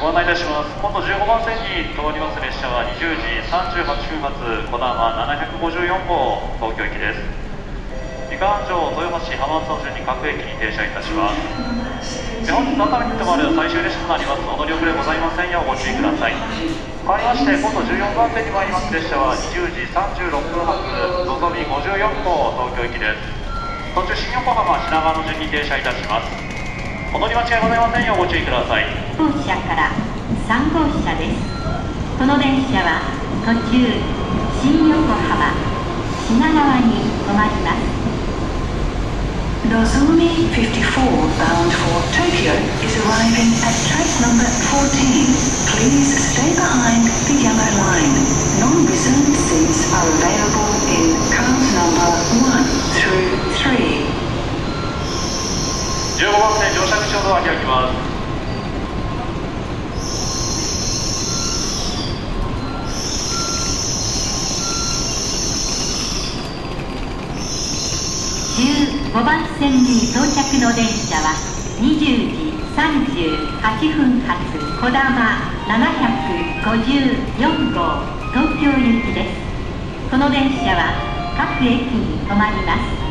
ご案内いたします。今度15番線に通ります列車は20時38分発小玉754号東京行きです。三河安城豊橋浜松の順に各駅に停車いたします。本日熱海に止まる最終列車となります。お乗り遅れございませんようご注意ください。変わりまして今度14番線に参ります列車は20時36分発のぞみ54号東京行きです。途中新横浜品川の順に停車いたします。お乗り間違いございませんようご注意ください号車から3号車ですこの電車は途中新横浜品川に止まります Nozomi 54 bound for Tokyo is arriving at track number 14. Please stay behind the yellow line. 15番線乗車口をドアに開きます。15番線に到着の電車は20時38分発こだま754号東京行きです。この電車は各駅に止まります。